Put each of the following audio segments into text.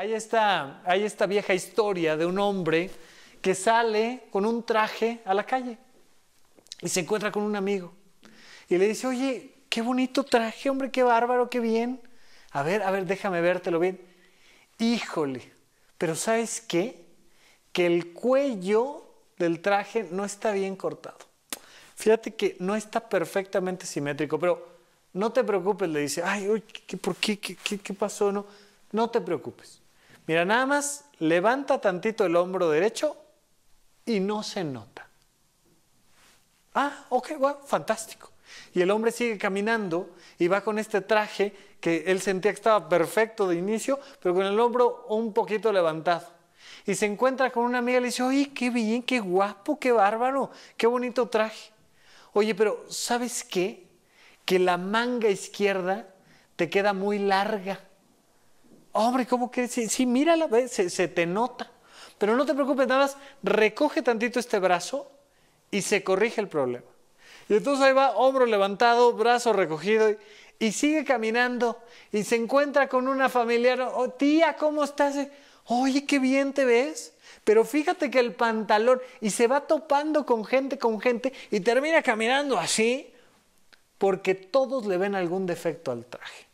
hay esta, hay esta vieja historia de un hombre que sale con un traje a la calle y se encuentra con un amigo y le dice, oye, qué bonito traje, hombre, qué bárbaro, qué bien. A ver, a ver, déjame vértelo bien. Híjole, pero ¿sabes qué? Que el cuello del traje no está bien cortado. Fíjate que no está perfectamente simétrico, pero no te preocupes, le dice, ay, uy, ¿qué, ¿por qué? ¿Qué, qué, qué pasó? No, no te preocupes. Mira, nada más levanta tantito el hombro derecho y no se nota. Ah, ok, bueno, fantástico. Y el hombre sigue caminando y va con este traje que él sentía que estaba perfecto de inicio, pero con el hombro un poquito levantado. Y se encuentra con una amiga y le dice, oye, qué bien, qué guapo, qué bárbaro, qué bonito traje. Oye, pero ¿sabes qué? Que la manga izquierda te queda muy larga. Hombre, ¿cómo que? Sí, sí mírala, se, se te nota. Pero no te preocupes, nada más recoge tantito este brazo y se corrige el problema. Y entonces ahí va, hombro levantado, brazo recogido, y, sigue caminando y se encuentra con una familiar. Oh, tía, ¿cómo estás? Oye, qué bien te ves. Pero fíjate que el pantalón, y se va topando con gente, con gente, y termina caminando así, porque todos le ven algún defecto al traje.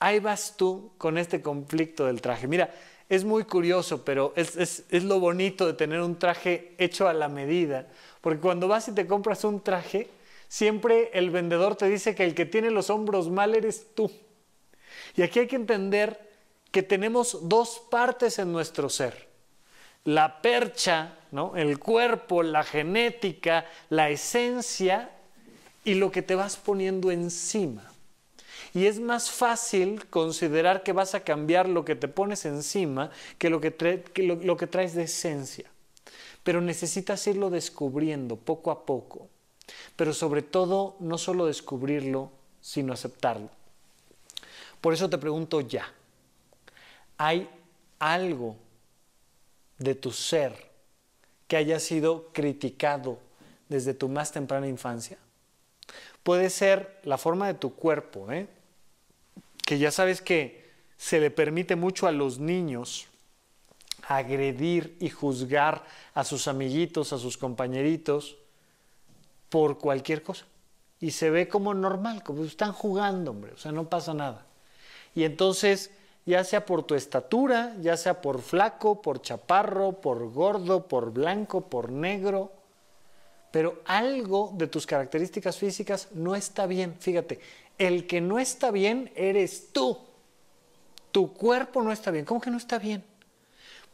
Ahí vas tú con este conflicto del traje. Mira, es muy curioso, pero es, lo bonito de tener un traje hecho a la medida. Porque cuando vas y te compras un traje, siempre el vendedor te dice que el que tiene los hombros mal eres tú. Y aquí hay que entender que tenemos dos partes en nuestro ser. La percha, ¿no? el cuerpo, la genética, la esencia y lo que te vas poniendo encima. Y es más fácil considerar que vas a cambiar lo que te pones encima que lo que, lo que traes de esencia. Pero necesitas irlo descubriendo poco a poco. Pero sobre todo, no solo descubrirlo, sino aceptarlo. Por eso te pregunto ya, ¿hay algo de tu ser que haya sido criticado desde tu más temprana infancia? Puede ser la forma de tu cuerpo, ¿eh? Que ya sabes que se le permite mucho a los niños agredir y juzgar a sus amiguitos, a sus compañeritos, por cualquier cosa. Y se ve como normal, como están jugando, hombre, o sea, no pasa nada. Y entonces, ya sea por tu estatura, ya sea por flaco, por chaparro, por gordo, por blanco, por negro, pero algo de tus características físicas no está bien. Fíjate, el que no está bien eres tú. Tu cuerpo no está bien. ¿Cómo que no está bien?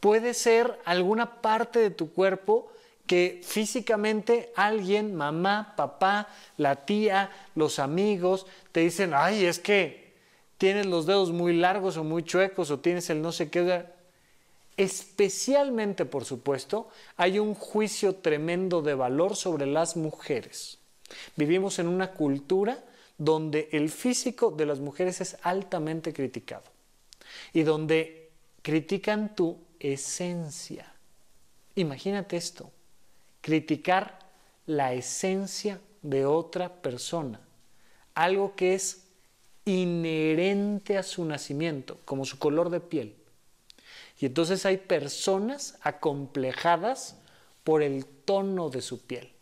Puede ser alguna parte de tu cuerpo que físicamente alguien, mamá, papá, la tía, los amigos, te dicen, ay, es que tienes los dedos muy largos o muy chuecos o tienes el no sé qué. Especialmente, por supuesto, hay un juicio tremendo de valor sobre las mujeres. Vivimos en una cultura donde el físico de las mujeres es altamente criticado y donde critican tu esencia. Imagínate esto, criticar la esencia de otra persona, algo que es inherente a su nacimiento, como su color de piel. Y entonces hay personas acomplejadas por el tono de su piel,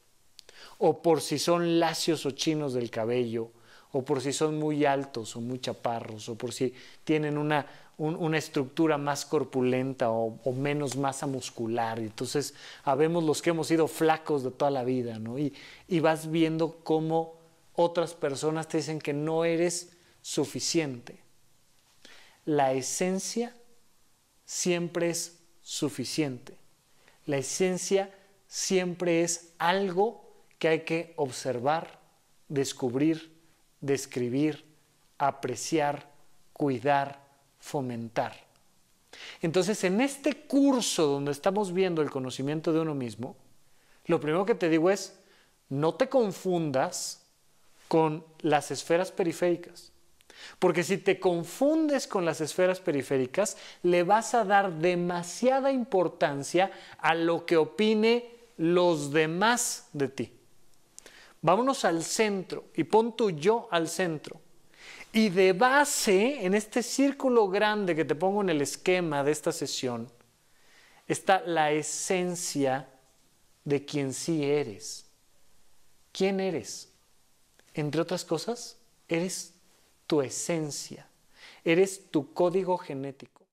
o por si son lacios o chinos del cabello, o por si son muy altos o muy chaparros, o por si tienen una, un, una estructura más corpulenta o, o, menos masa muscular. Entonces, habemos los que hemos sido flacos de toda la vida, ¿no? Y, y vas viendo cómo otras personas te dicen que no eres suficiente. La esencia siempre es suficiente. La esencia siempre es algo que hay que observar, descubrir, describir, apreciar, cuidar, fomentar. Entonces, en este curso donde estamos viendo el conocimiento de uno mismo, lo primero que te digo es, no te confundas con las esferas periféricas. Porque si te confundes con las esferas periféricas, le vas a dar demasiada importancia a lo que opine los demás de ti. Vámonos al centro y pon tu yo al centro. Y de base, en este círculo grande que te pongo en el esquema de esta sesión, está la esencia de quien sí eres. ¿Quién eres? Entre otras cosas, eres tu esencia, eres tu código genético.